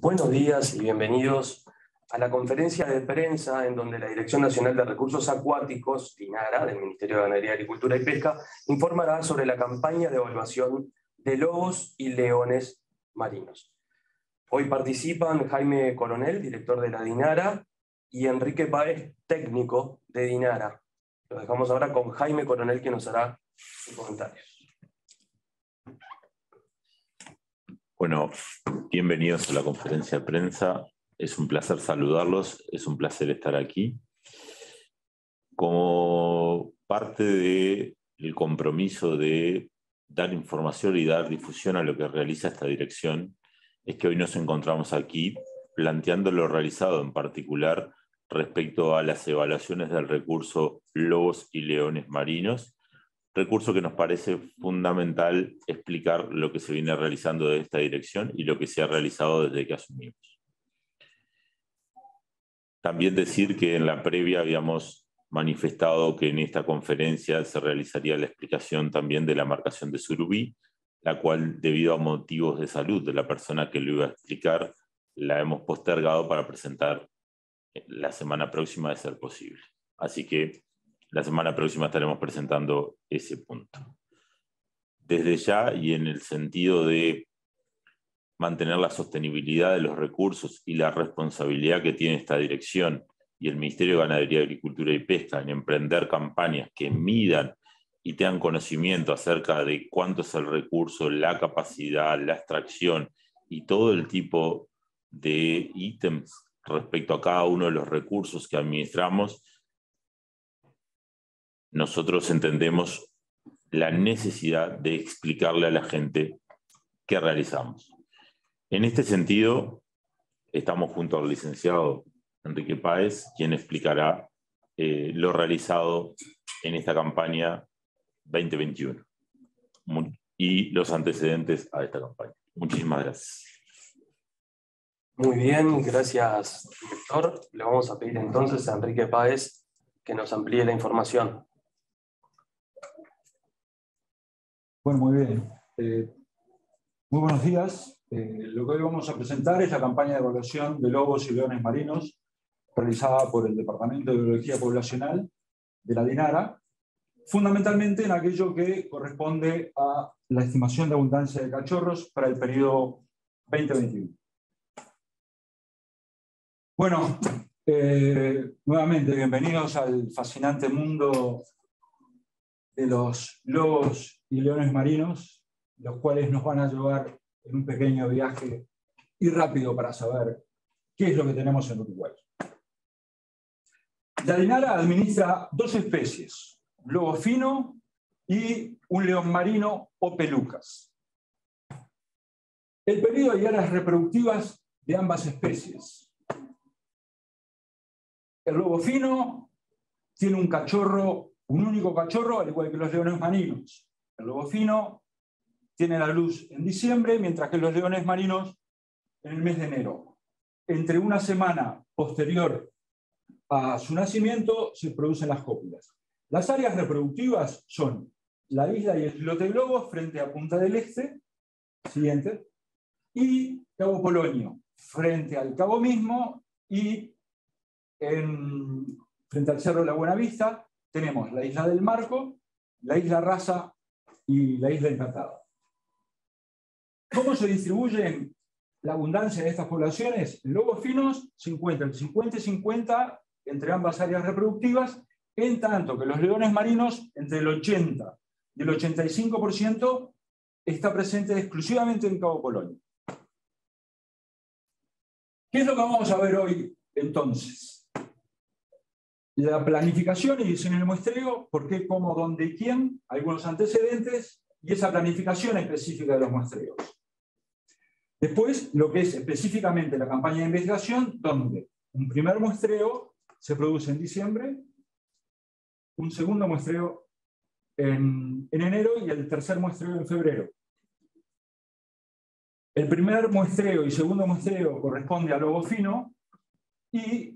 Buenos días y bienvenidos a la conferencia de prensa en donde la Dirección Nacional de Recursos Acuáticos, DINARA, del Ministerio de Ganadería, Agricultura y Pesca, informará sobre la campaña de evaluación de lobos y leones marinos. Hoy participan Jaime Coronel, director de la DINARA, y Enrique Páez, técnico de DINARA. Lo dejamos ahora con Jaime Coronel, que nos hará sus comentarios. Bueno, bienvenidos a la conferencia de prensa. Es un placer saludarlos, es un placer estar aquí. Como parte del compromiso de dar información y dar difusión a lo que realiza esta dirección, es que hoy nos encontramos aquí planteando lo realizado en particular respecto a las evaluaciones del recurso lobos y leones marinos recurso que nos parece fundamental explicar lo que se viene realizando de esta dirección y lo que se ha realizado desde que asumimos. También decir que en la previa habíamos manifestado que en esta conferencia se realizaría la explicación también de la marcación de Surubí, la cual debido a motivos de salud de la persona que lo iba a explicar, la hemos postergado para presentar la semana próxima de ser posible. Así que la semana próxima estaremos presentando ese punto. Desde ya y en el sentido de mantener la sostenibilidad de los recursos y la responsabilidad que tiene esta dirección y el Ministerio de Ganadería, Agricultura y Pesca en emprender campañas que midan y tengan conocimiento acerca de cuánto es el recurso, la capacidad, la extracción y todo el tipo de ítems respecto a cada uno de los recursos que administramos, nosotros entendemos la necesidad de explicarle a la gente qué realizamos. En este sentido, estamos junto al licenciado Enrique Páez, quien explicará eh, lo realizado en esta campaña 2021 y los antecedentes a esta campaña. Muchísimas gracias. Muy bien, gracias, director. Le vamos a pedir entonces a Enrique Páez que nos amplíe la información. Bueno, muy bien. Eh, muy buenos días. Eh, lo que hoy vamos a presentar es la campaña de evaluación de lobos y leones marinos realizada por el Departamento de Biología Poblacional de la DINARA, fundamentalmente en aquello que corresponde a la estimación de abundancia de cachorros para el periodo 2021. Bueno, eh, nuevamente bienvenidos al fascinante mundo de los lobos y leones marinos, los cuales nos van a llevar en un pequeño viaje y rápido para saber qué es lo que tenemos en Uruguay. La Dinara administra dos especies, lobo fino y un león marino o pelucas. El periodo de áreas reproductivas de ambas especies. El lobo fino tiene un cachorro un único cachorro, al igual que los leones marinos. El lobo fino tiene la luz en diciembre, mientras que los leones marinos en el mes de enero. Entre una semana posterior a su nacimiento se producen las cópulas. Las áreas reproductivas son la isla y el islote Globo frente a Punta del Este, siguiente, y Cabo Polonio frente al cabo mismo y frente al Cerro de la Buenavista tenemos la isla del Marco, la isla Rasa y la isla Encantada. ¿Cómo se distribuye la abundancia de estas poblaciones? Lobos finos se encuentran 50 y 50 entre ambas áreas reproductivas, en tanto que los leones marinos entre el 80 y el 85% está presente exclusivamente en Cabo Polonio. ¿Qué es lo que vamos a ver hoy entonces? La planificación y diseño del muestreo, por qué, cómo, dónde y quién, algunos antecedentes y esa planificación específica de los muestreos. Después, lo que es específicamente la campaña de investigación, donde un primer muestreo se produce en diciembre, un segundo muestreo en, en enero y el tercer muestreo en febrero. El primer muestreo y segundo muestreo corresponde al lobo fino y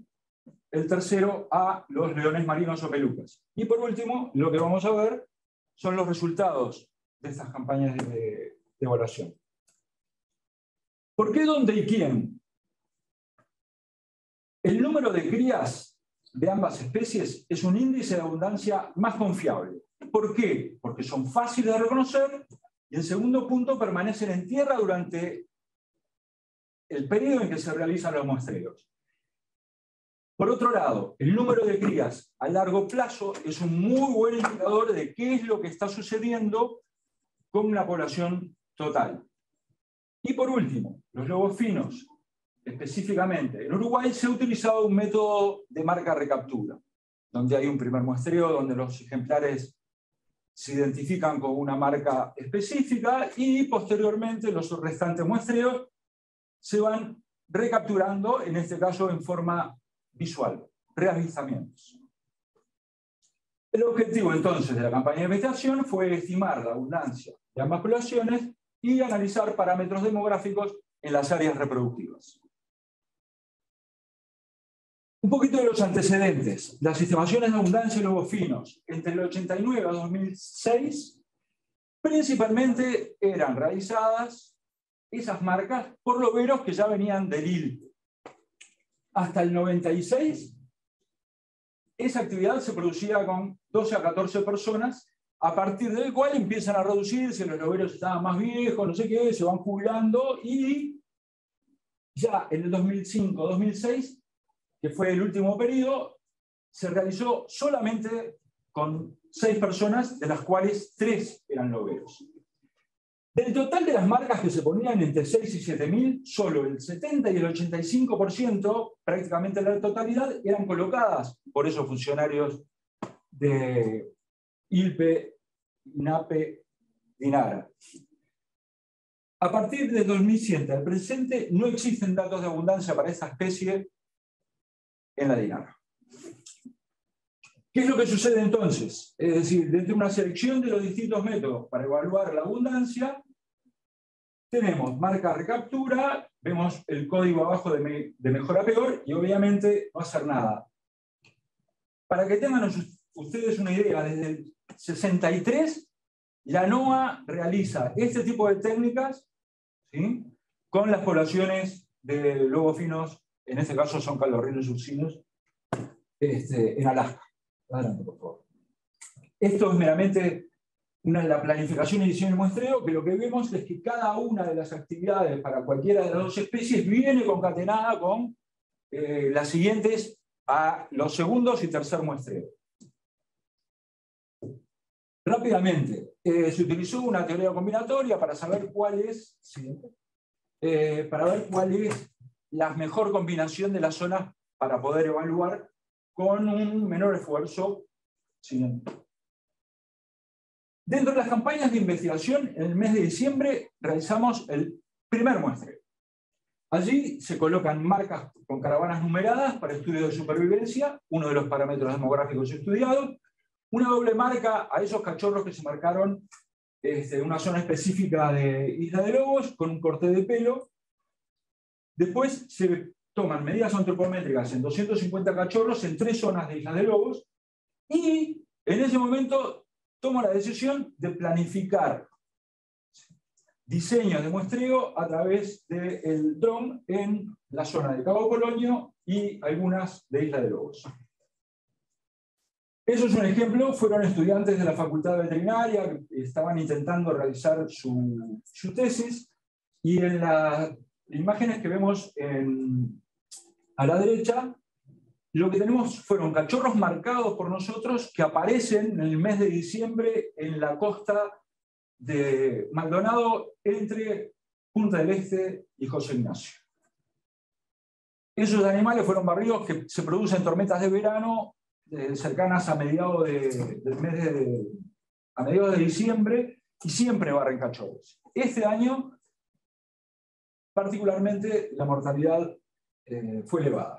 el tercero a los leones marinos o pelucas. Y por último, lo que vamos a ver son los resultados de estas campañas de, evaluación. ¿Por qué, dónde y quién? El número de crías de ambas especies es un índice de abundancia más confiable. ¿Por qué? Porque son fáciles de reconocer y en segundo punto permanecen en tierra durante el periodo en que se realizan los muestreos. Por otro lado, el número de crías a largo plazo es un muy buen indicador de qué es lo que está sucediendo con la población total. Y por último, los lobos finos, específicamente. En Uruguay se ha utilizado un método de marca recaptura, donde hay un primer muestreo donde los ejemplares se identifican con una marca específica y posteriormente los restantes muestreos se van recapturando, en este caso en forma visual, reavistamientos. El objetivo entonces de la campaña de investigación fue estimar la abundancia de ambas poblaciones y analizar parámetros demográficos en las áreas reproductivas. Un poquito de los antecedentes. Las estimaciones de abundancia de lobos finos entre el 89 a 2006 principalmente eran realizadas esas marcas por loberos que ya venían del ILPE. Hasta el 96 esa actividad se producía con 12 a 14 personas, a partir del cual empiezan a reducirse, los loberos estaban más viejos, no sé qué, se van jubilando y ya en el 2005-2006 que fue el último periodo, se realizó solamente con seis personas, de las cuales tres eran loberos. Del total de las marcas que se ponían entre 6 y 7 mil, solo el 70 y el 85%, prácticamente la totalidad, eran colocadas por esos funcionarios de ILPE, INAPE, DINARA. A partir de 2100 al presente no existen datos de abundancia para esta especie en la dinámica. ¿Qué es lo que sucede entonces? Es decir, dentro de una selección de los distintos métodos para evaluar la abundancia, tenemos marca recaptura, vemos el código abajo de, mejor a peor y obviamente no hacer nada. Para que tengan ustedes una idea, desde el 63 la NOAA realiza este tipo de técnicas con las poblaciones de lobos finos en este caso son calorrinos ursinos, este, en Alaska. Adelante, por favor. Esto es meramente una, la planificación y edición del muestreo, que lo que vemos es que cada una de las actividades para cualquiera de las dos especies viene concatenada con eh, las siguientes a los segundos y tercer muestreo. Rápidamente, eh, se utilizó una teoría combinatoria para saber cuál es, eh, para ver cuál es la mejor combinación de las zonas para poder evaluar con un menor esfuerzo. Dentro de las campañas de investigación, en el mes de diciembre realizamos el primer muestreo. Allí se colocan marcas con caravanas numeradas para estudios de supervivencia, uno de los parámetros demográficos estudiados, una doble marca a esos cachorros que se marcaron este, en una zona específica de Isla de Lobos, con un corte de pelo, Después se toman medidas antropométricas en 250 cachorros en tres zonas de Isla de Lobos y en ese momento toma la decisión de planificar diseños de muestreo a través del dron en la zona de Cabo Polonio y algunas de Isla de Lobos. Eso es un ejemplo, fueron estudiantes de la Facultad de Veterinaria que estaban intentando realizar su, tesis y en la imágenes que vemos a la derecha, lo que tenemos fueron cachorros marcados por nosotros que aparecen en el mes de diciembre en la costa de Maldonado entre Punta del Este y José Ignacio. Esos animales fueron barrios que se producen tormentas de verano eh, cercanas a mediados de, mes de, a mediados de diciembre y siempre barren cachorros. Este año particularmente la mortalidad eh, fue elevada.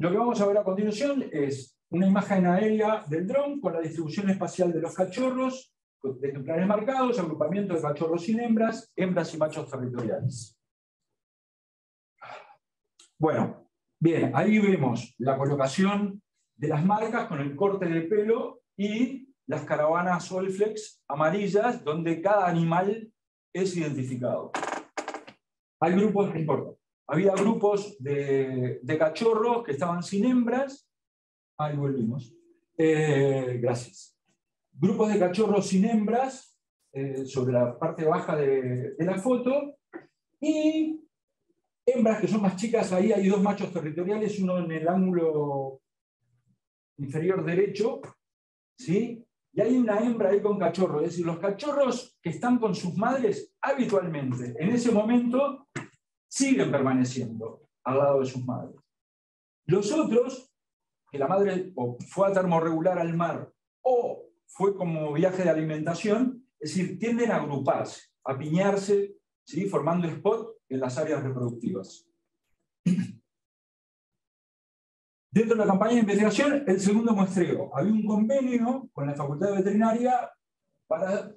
Lo que vamos a ver a continuación es una imagen aérea del dron con la distribución espacial de los cachorros, de ejemplares marcados, agrupamiento de cachorros sin hembras, hembras y machos territoriales. Bueno, bien, ahí vemos la colocación de las marcas con el corte de pelo y las caravanas Solflex amarillas, donde cada animal es identificado. Hay grupos, no importa, había grupos de, cachorros que estaban sin hembras. Ahí volvimos. Eh, gracias. Grupos de cachorros sin hembras eh, sobre la parte baja de, de la foto y hembras que son más chicas, ahí hay dos machos territoriales, uno en el ángulo inferior derecho, ¿sí? Y hay una hembra ahí con cachorro, es decir, los cachorros que están con sus madres habitualmente, en ese momento, siguen permaneciendo al lado de sus madres. Los otros, que la madre o fue a termorregular al mar o fue como viaje de alimentación, es decir, tienden a agruparse, a piñarse, ¿sí? formando spot en las áreas reproductivas. Dentro de la campaña de investigación, el segundo muestreo. Había un convenio con la Facultad de Veterinaria para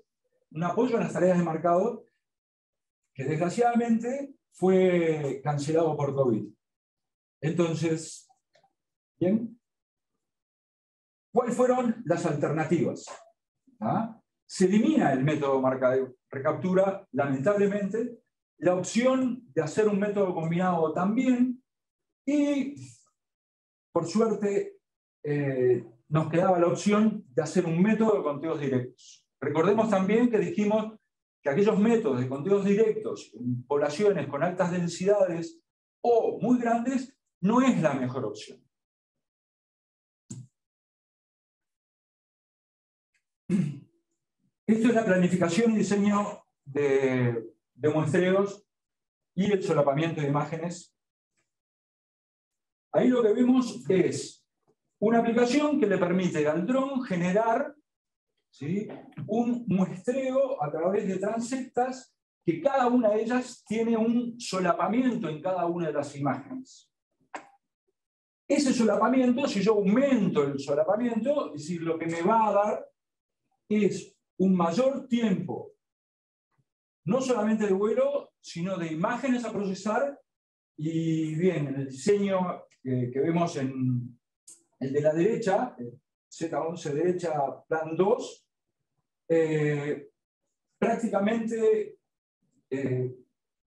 un apoyo a las tareas de marcado que desgraciadamente fue cancelado por COVID. Entonces, ¿bien? ¿Cuáles fueron las alternativas? ¿Ah? Se elimina el método marcadeo recaptura, lamentablemente, la opción de hacer un método combinado también, y por suerte eh, nos quedaba la opción de hacer un método de conteos directos. Recordemos también que dijimos que aquellos métodos de conteos directos en poblaciones con altas densidades o muy grandes no es la mejor opción. Esto es la planificación y diseño de, muestreos y el solapamiento de imágenes. Ahí lo que vemos es una aplicación que le permite al dron generar un muestreo a través de transectas que cada una de ellas tiene un solapamiento en cada una de las imágenes. Ese solapamiento, si yo aumento el solapamiento, es decir, lo que me va a dar es un mayor tiempo, no solamente de vuelo, sino de imágenes a procesar. Y bien, en el diseño que, vemos en el de la derecha, Z11 derecha, plan 2, eh, prácticamente eh,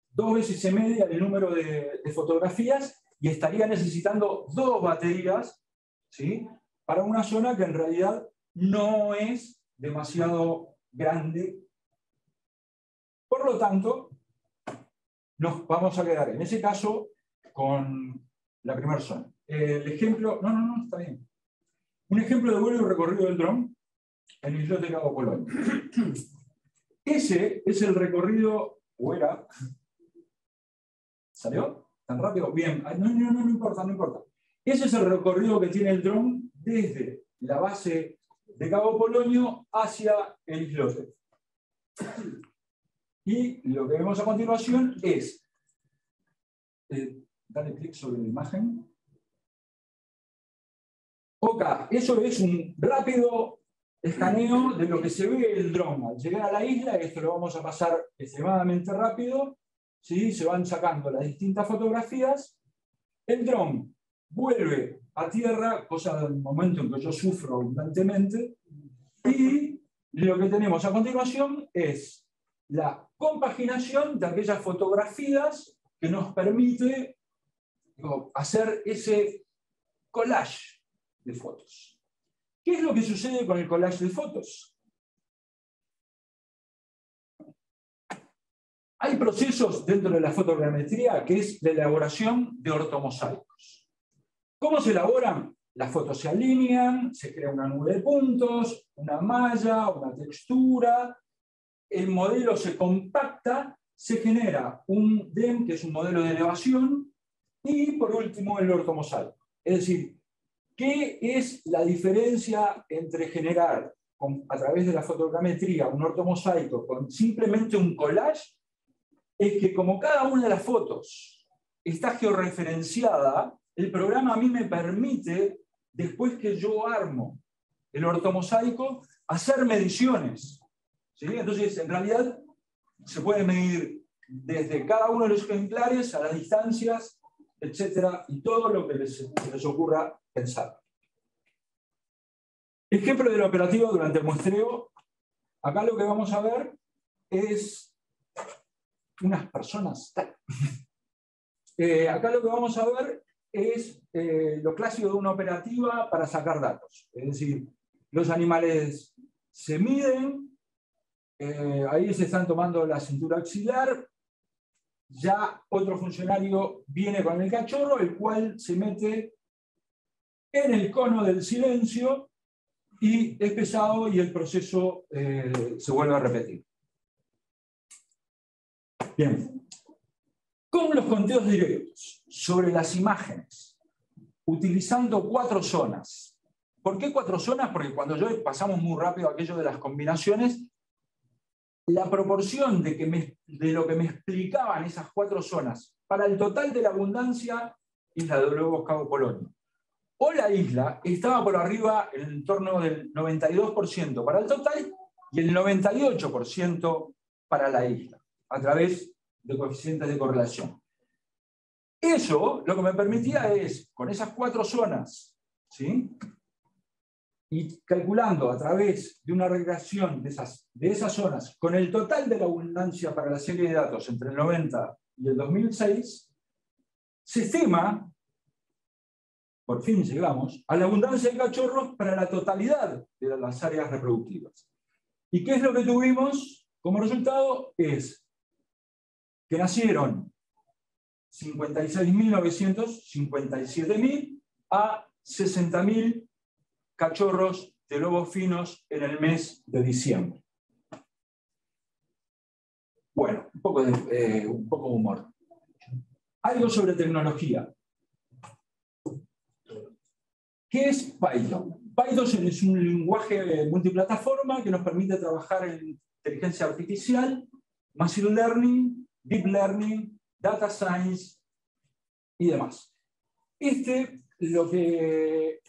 dos veces y media el número de, de, fotografías y estaría necesitando dos baterías ¿sí? para una zona que en realidad no es demasiado grande. Por lo tanto, nos vamos a quedar en ese caso con la primera zona. El ejemplo, no, no, no, está bien. Un ejemplo de vuelo y recorrido del dron en el islote de Cabo Polonio. Ese es el recorrido, o era, ¿salió? ¿Tan rápido? Bien, no, no, no, no importa, no importa. Ese es el recorrido que tiene el dron desde la base de Cabo Polonio hacia el islote. Y lo que vemos a continuación es, eh, dale clic sobre la imagen. Eso es un rápido escaneo de lo que se ve el dron. Al llegar a la isla, esto lo vamos a pasar extremadamente rápido, ¿sí? se van sacando las distintas fotografías. El dron vuelve a tierra, cosa del momento en que yo sufro abundantemente, y lo que tenemos a continuación es la compaginación de aquellas fotografías que nos permite hacer ese collage de fotos. ¿Qué es lo que sucede con el collage de fotos? Hay procesos dentro de la fotogrametría que es la elaboración de ortomosaicos. ¿Cómo se elaboran? Las fotos se alinean, se crea una nube de puntos, una malla, una textura, el modelo se compacta, se genera un DEM, que es un modelo de elevación, y por último el ortomosaico. Es decir, ¿qué es la diferencia entre generar a través de la fotogrametría un ortomosaico con simplemente un collage? Es que como cada una de las fotos está georreferenciada, el programa a mí me permite, después que yo armo el ortomosaico, hacer mediciones. ¿sí? Entonces, en realidad, se puede medir desde cada uno de los ejemplares a las distancias, etcétera, y todo lo que les, les ocurra pensar. Ejemplo del operativo durante el muestreo. Acá lo que vamos a ver es unas personas Eh, acá lo que vamos a ver es eh, lo clásico de una operativa para sacar datos. Es decir, los animales se miden, eh, ahí se están tomando la cintura axilar, ya otro funcionario viene con el cachorro, el cual se mete en el cono del silencio y es pesado y el proceso eh, se vuelve a repetir. Bien, con los conteos directos sobre las imágenes, utilizando cuatro zonas. ¿Por qué cuatro zonas? Porque cuando yo pasamos muy rápido aquello de las combinaciones, la proporción de, que de lo que me explicaban esas cuatro zonas para el total de la abundancia, Isla de Nuevo Cabo Polonio, o la isla estaba por arriba en torno del 92% para el total y el 98% para la isla, a través de coeficientes de correlación. Eso lo que me permitía es, con esas cuatro zonas, ¿sí? Y calculando a través de una regresión de esas, de esas zonas con el total de la abundancia para la serie de datos entre el 90 y el 2006, se estima, por fin llegamos, a la abundancia de cachorros para la totalidad de las áreas reproductivas. ¿Y qué es lo que tuvimos como resultado? Es que nacieron 56.900, 57.000 a 60.000 cachorros de lobos finos en el mes de diciembre. Bueno, un poco de, eh, un poco humor. Algo sobre tecnología. ¿Qué es Python? Python es un lenguaje multiplataforma que nos permite trabajar en inteligencia artificial, machine learning, deep learning, data science y demás. Este lo que,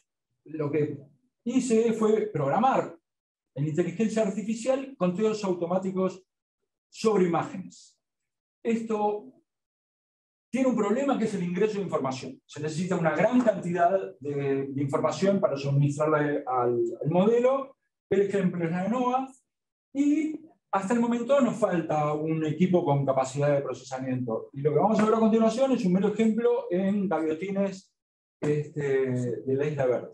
lo que hice fue programar en inteligencia artificial conteos automáticos sobre imágenes. Esto tiene un problema que es el ingreso de información. Se necesita una gran cantidad de, información para suministrarle al, modelo. El ejemplo es la ANOVA. Y hasta el momento nos falta un equipo con capacidad de procesamiento. Y lo que vamos a ver a continuación es un mero ejemplo en gaviotines este, de la Isla Verde.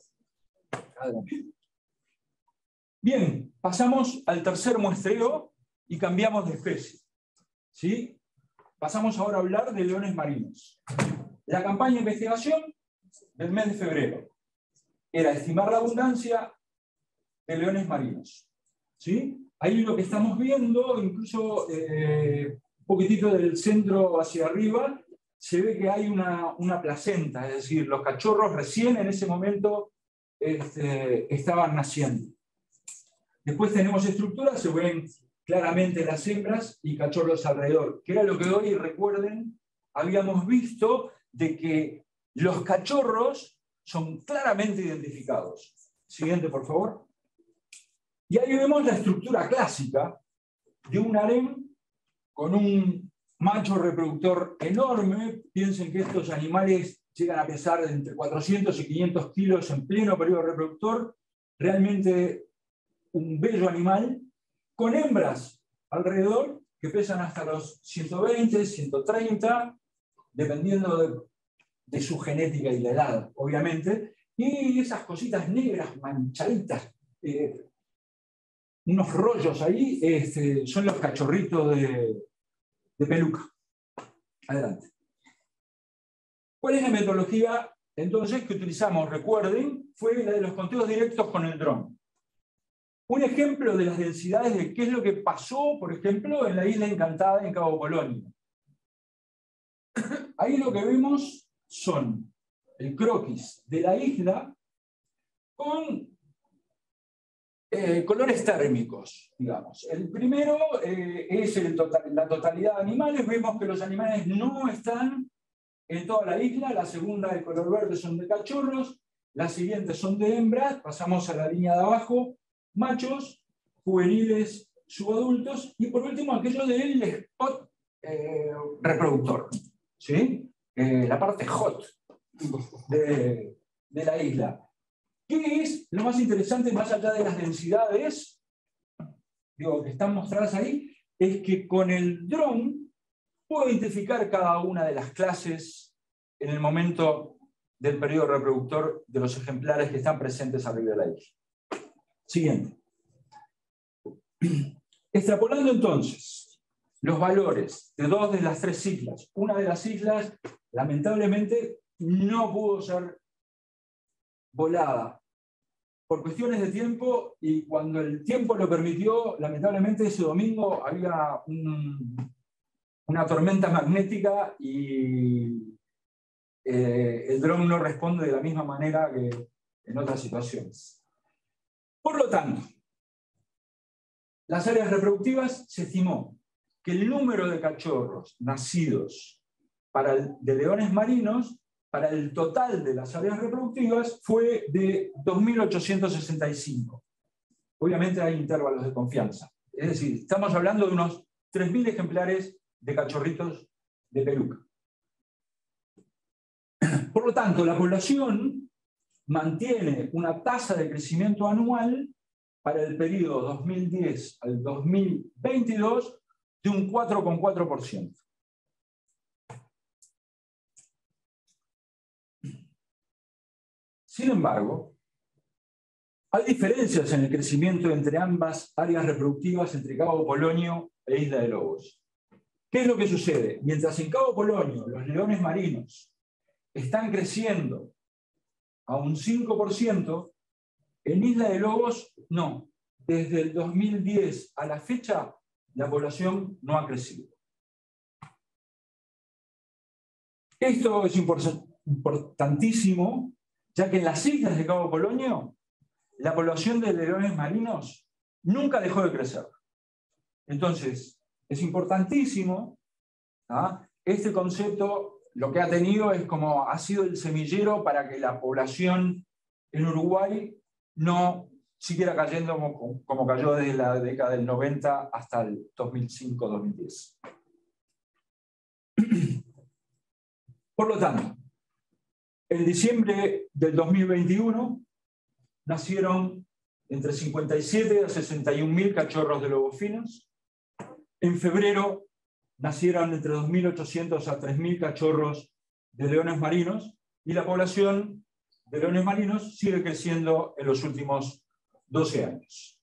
Bien, pasamos al tercer muestreo y cambiamos de especie. ¿Sí? Pasamos ahora a hablar de leones marinos. La campaña de investigación del mes de febrero era estimar la abundancia de leones marinos. ¿Sí? Ahí lo que estamos viendo, incluso eh, un poquitito del centro hacia arriba, se ve que hay una, una placenta, es decir, los cachorros recién en ese momento este, estaban naciendo. Después tenemos estructuras, se ven claramente las hembras y cachorros alrededor, que era lo que hoy, recuerden, habíamos visto de que los cachorros son claramente identificados. Siguiente, por favor. Y ahí vemos la estructura clásica de un harén con un macho reproductor enorme. Piensen que estos animales llegan a pesar entre 400 y 500 kilos en pleno periodo reproductor, realmente un bello animal, con hembras alrededor que pesan hasta los 120, 130, dependiendo de, su genética y la edad, obviamente, y esas cositas negras, manchaditas, eh, unos rollos ahí, este, son los cachorritos de peluca. Adelante. ¿Cuál es la metodología entonces que utilizamos? Recuerden, fue la de los conteos directos con el dron. Un ejemplo de las densidades de qué es lo que pasó, por ejemplo, en la isla encantada en Cabo Polonio. Ahí lo que vemos son el croquis de la isla con eh, colores térmicos, digamos. El primero eh, es la totalidad de animales. Vemos que los animales no están en toda la isla, la segunda de color verde son de cachorros, las siguientes son de hembras, pasamos a la línea de abajo, machos, juveniles, subadultos, y por último aquello del spot eh, reproductor, ¿sí? Eh, la parte hot de, de la isla. ¿Qué es lo más interesante más allá de las densidades? Digo, que están mostradas ahí, es que con el dron puedo identificar cada una de las clases en el momento del periodo reproductor de los ejemplares que están presentes arriba de la isla. Siguiente. Extrapolando entonces los valores de dos de las tres islas, una de las islas lamentablemente no pudo ser volada por cuestiones de tiempo y cuando el tiempo lo permitió, lamentablemente ese domingo había una tormenta magnética y eh, el dron no responde de la misma manera que en otras situaciones. Por lo tanto, las áreas reproductivas se estimó que el número de cachorros nacidos para de leones marinos para el total de las áreas reproductivas fue de 2.865. Obviamente hay intervalos de confianza. Es decir, estamos hablando de unos 3.000 ejemplares de cachorritos de peluca. Por lo tanto, la población mantiene una tasa de crecimiento anual para el periodo 2010 al 2022 de un 4,4%. Sin embargo, hay diferencias en el crecimiento entre ambas áreas reproductivas entre Cabo Polonio e Isla de Lobos. ¿Qué es lo que sucede? Mientras en Cabo Polonio los leones marinos están creciendo a un 5%, en Isla de Lobos no. Desde el 2010 a la fecha, la población no ha crecido. Esto es importantísimo ya que en las islas de Cabo Polonio la población de leones marinos nunca dejó de crecer. Entonces, es importantísimo, ¿ah? este concepto lo que ha tenido es como ha sido el semillero para que la población en Uruguay no siguiera cayendo como, cayó desde la década del 90 hasta el 2005-2010. Por lo tanto, en diciembre del 2021 nacieron entre 57 a 61 mil cachorros de lobos finos. En febrero nacieron entre 2.800 a 3.000 cachorros de leones marinos y la población de leones marinos sigue creciendo en los últimos 12 años.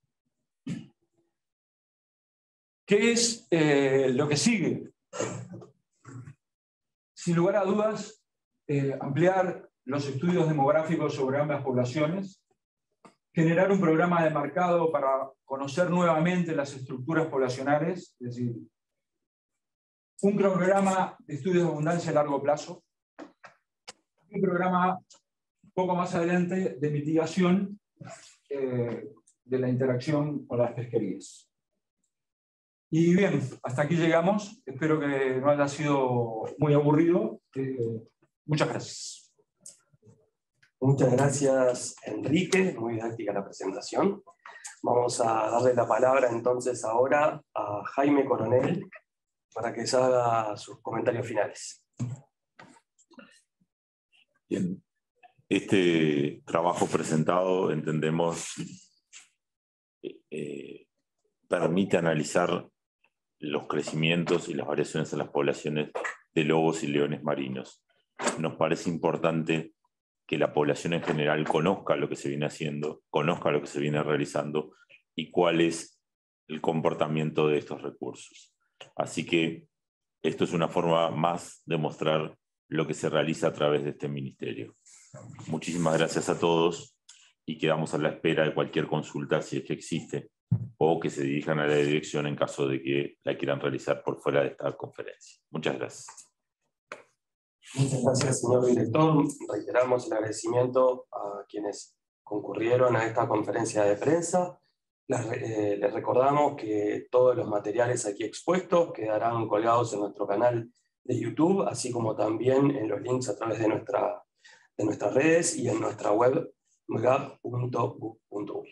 ¿Qué es eh, lo que sigue? Sin lugar a dudas, eh, ampliar los estudios demográficos sobre ambas poblaciones, generar un programa de marcado para conocer nuevamente las estructuras poblacionales, es decir, un programa de estudios de abundancia a largo plazo, un programa poco más adelante de mitigación eh, de la interacción con las pesquerías. Y bien, hasta aquí llegamos. Espero que no haya sido muy aburrido. Eh, Muchas gracias. Muchas gracias, Enrique. Muy didáctica la presentación. Vamos a darle la palabra entonces ahora a Jaime Coronel para que se haga sus comentarios finales. Bien. Este trabajo presentado, entendemos, eh, permite analizar los crecimientos y las variaciones en las poblaciones de lobos y leones marinos nos parece importante que la población en general conozca lo que se viene haciendo, conozca lo que se viene realizando y cuál es el comportamiento de estos recursos. Así que esto es una forma más de mostrar lo que se realiza a través de este ministerio. Muchísimas gracias a todos y quedamos a la espera de cualquier consulta si es que existe o que se dirijan a la dirección en caso de que la quieran realizar por fuera de esta conferencia. Muchas gracias. Muchas gracias, señor director. Reiteramos el agradecimiento a quienes concurrieron a esta conferencia de prensa. Eh, les, recordamos que todos los materiales aquí expuestos quedarán colgados en nuestro canal de YouTube, así como también en los links a través de, nuestra, de nuestras redes y en nuestra web mgap.book.uy.